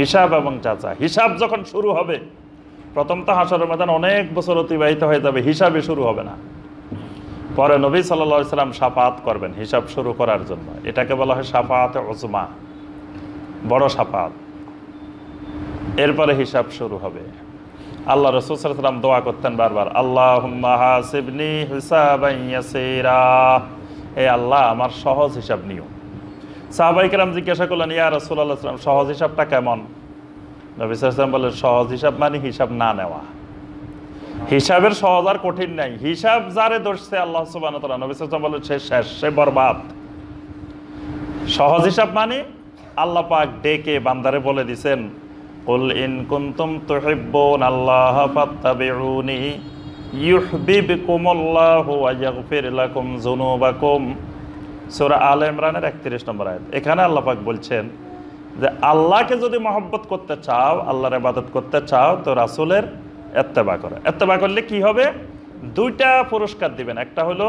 হিসাব এবং চাচা হিসাব যখন শুরু হবে, প্রথম তো হাসরের ময়দান অনেক বছর অতিবাহিত হয়ে যাবে হিসাবে শুরু হবে না। পরে নবী সাল্লা সাল্লাম সাফাত করবেন, হিসাব শুরু করার জন্য। এটাকে বলা হয় সাফাত ওজমা বড় সাফাত। এরপরে হিসাব শুরু হবে। আল্লাহ রসুলাম দোয়া করতেন বারবার আল্লাহ হাসিবনি হিসাবাইয়াসিরা এ আল্লাহ, আমার সহজ হিসাব নিও। সাহাবাইকেরাম জিজ্ঞাসা করলেন, ইয়া রসুল্লাহ সাল্লাম সহজ হিসাবটা কেমন? নবী সাল্লাম বললেন, সহজ হিসাব মানে হিসাব না নেওয়া। হিসাবের সহজ আর কঠিন নাই। হিসাব যারে দোষছে আল্লাহ সুবাহ নবী সাল্লাম বললেন, সে শেষ, সে বরবাদ। সহজ হিসাব মানে আল্লাহ পাক ডেকে বান্দারে বলে দিছেন, কুল ইন কুনতুম তুহিব্বুন আল্লাহ ফাত্তাবিউনি ইউহবিবকুমুল্লাহু ওয়া ইয়াগফির লাকুম যুনুবাকুম। সূরা আল ইমরানের 31 নম্বর আয়াত। এখানে আল্লাহ পাক বলছেন যে, আল্লাহকে যদি মহব্বত করতে চাও, আল্লাহর ইবাদত করতে চাও, তো রাসূলের এত্তেবা করো। এত্তেবা করলে কি হবে? দুইটা পুরস্কার দিবেন। একটা হলো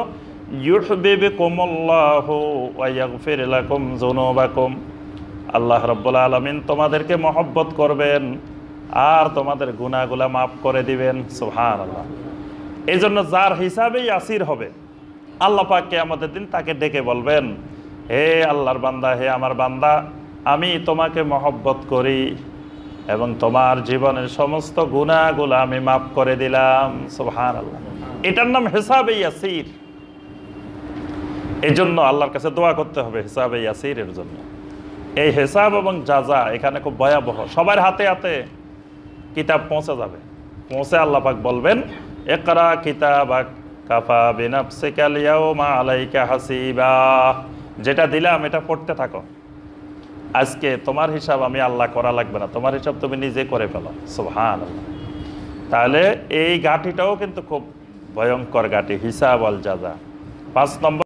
আল্লাহ রব্বুল আলমিন তোমাদেরকে মহব্বত করবেন আর তোমাদের গুণাগুলা মাফ করে দিবেন। সোহান আল্লাহ এই জন্য যার হিসাবেই আসির হবে আল্লাহ পাককে আমাদের দিন তাকে ডেকে বলবেন, হে আল্লাহর বান্দা, হে আমার বান্দা, আমি তোমাকে মহব্বত করি এবং তোমার জীবনের সমস্ত গুণাগুলা আমি মাফ করে দিলাম। সুহান আল্লাহ এটার নাম হিসাবে ইয়াসির। এই জন্য আল্লাহর কাছে দোয়া করতে হবে হিসাবে ইয়াসিরের জন্য। এই হিসাব এবং যাজা এখানে খুব ভয়াবহ। সবার হাতে হাতে কিতাব পৌঁছে যাবে। পৌঁছে আল্লাহ পাক বলবেন একরা কিতাব কাফা মা আলাইকা হাসিবা। যেটা দিলাম, এটা পড়তে থাকো। আজকে তোমার হিসাব আমি আল্লাহ করা লাগবে না। তোমার হিসাব তুমি নিজে করে ফেলো। সোহান তাহলে এই গাঠিটাও কিন্তু খুব ভয়ঙ্কর গাঠি হিসাব আল যাজা পাঁচ নম্বর